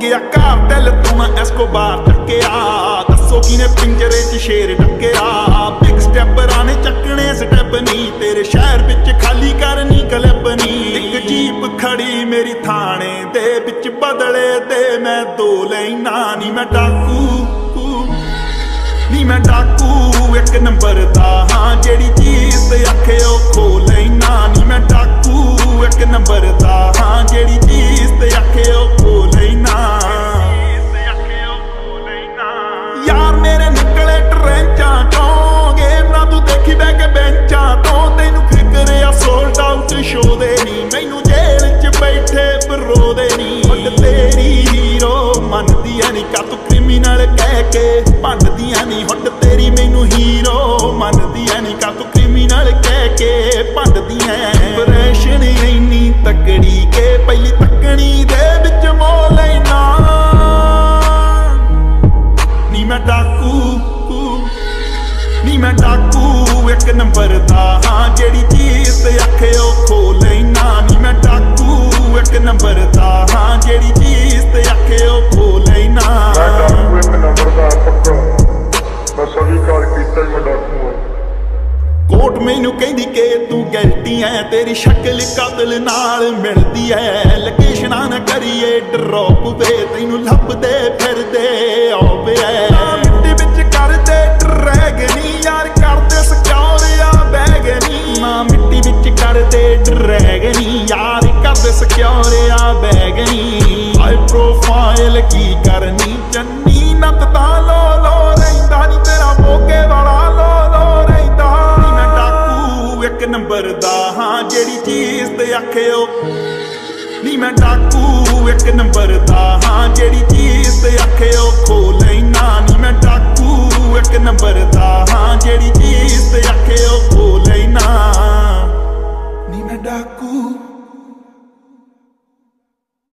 ਗਿਆ ਘਰ ਦਿਲ ਤੋਂ ਮੈਂ ਐਸਕੋਬਾਰ ਚੱਕਿਆ ਦੱਸੋ ਕਿਨੇ ਪਿੰਜਰੇ 'ਚ ਸ਼ੇਰ ਡੱਕਿਆ ਬਿਗ ਸਟੈਪਰਾਂ ਨੇ ਚੱਕਣੇ ਸਟੈਪ ਨਹੀਂ, ਤੇਰੇ ਸ਼ਹਿਰ ਵਿੱਚ ਖਾਲੀ ਕਰਨੀ ਕਲੱਬ ਨਹੀਂ। ਇੱਕ ਜੀਪ ਖੜੀ ਮੇਰੀ ਥਾਣੇ ਦੇ ਵਿੱਚ ਬਦਲੇ ਤੇ ਮੈਂ ਦੋ ਲੈਣਾ ਨਹੀਂ ਮੈਂ ਡਾਕੂ, ਨੀ ਮੈਂ ਡਾਕੂ, ਇੱਕ ਨੰਬਰ ਦਾ ਦੇਖੀ ਬੈ ਕੇ ਬੈਂਚਾਂ ਤੋਂ ਤੈਨੂੰ ਫਿਕਰ ਆ ਸੋਲਡ ਆਊਟ ਸ਼ੋ ਦੇ ਨਹੀਂ ਮੈਨੂੰ ਜੇਲ੍ਹ 'ਚ ਬੈਠੇ ਬਰੋ ਨਹੀਂ ਹੱਟ ਤੇਰੀ ਹੀਰੋ ਮੰਨਦੀਆਂ ਨਹੀਂ ਕਾ ਤੂੰ ਕ੍ਰਿਮੀਨਲ ਕਹਿ ਕੇ ਭੰਡਦੀਆਂ ਨਹੀਂ ਹੱਟ ਤੇਰੀ ਮੈਨੂੰ ਹੀਰੋ ਮੰਨਦੀਆਂ ਨਹੀਂ ਕਾ ਤੂੰ ਕ੍ਰਿਮੀਨਲ ਕਹਿ ਕੇ ਭੰਡਦੀਆਂ ਪ੍ਰੈਸ਼ਨ ਇੰਨੀ ਤਕੜੀ ਕੇ ਪਹਿਲੀ ਤੱਕਣੀ ਦੇ ਵਿੱਚ ਮੋ ਲੈਣਾ। ਨੀ ਮੈਂ ਡਾਕੂ, ਨੀ ਮੈਂ ਡਾਕੂ। ਸਵੀਕਾਰ ਕੀਤਾ ਹੀ ਮੈਂ ਡਾਕੂ ਹਾਂ। ਕੋਟ ਮੈਨੂੰ ਕਹਿੰਦੀ ਕਿ ਤੂੰ ਗਲਤੀ ਐ ਤੇਰੀ ਸ਼ਕਲ ਕਾਤਲ ਨਾਲ ਮਿਲਦੀ ਐ। ਲੋਕੇਸ਼ਨਾਂ ਨਾ ਕਰੀਏ ਡਰੌਪ ਵੇ ਤੈਨੂੰ ਲੱਭਦੇ ਫਿਰਦੇ ਆਵੇ ਮਿੱਟੀ ਵਿੱਚ ਕਰਦੇ ਡਰੈਗਨੀ ਯਾਰ ਕਰਦੇ ਸਕਿਉਰ ਆ ਬੈਗਨੀ ਨਾ। ਮਿੱਟੀ ਵਿੱਚ ਕਰਦੇ ਡਰੈਗਨੀ ਯਾਰ ਕਰਦੇ ਸਕਿਉਰ ਆ ਬੈਗਨੀ ਹਾਈ ਪ੍ਰੋਫਾਈਲ ਕੀ ਕਰਨੀ ਚੰਨੀ ਨੱਤ ਤਾਂ ਇੱਕ ਨੰਬਰ ਦਾ, ਹਾਂ, ਜਿਹੜੀ ਚੀਜ਼ ਤੇ ਆਖਿਓ। ਨੀ, ਮੈਂ ਡਾਕੂ ਇੱਕ ਨੰਬਰ ਦਾ, ਹਾਂ, ਜਿਹੜੀ ਚੀਜ਼ ਤੇ ਆਖਿਓ। ਖੋ ਲੈਣਾ ਨੀ, ਮੈਂ ਡਾਕੂ ਇੱਕ ਨੰਬਰ ਦਾ, ਹਾਂ, ਜਿਹੜੀ ਚੀਜ਼ ਤੇ ਆਖਿਓ। ਖੋ ਲੈਣਾ ਨੀ, ਮੈਂ ਡਾਕੂ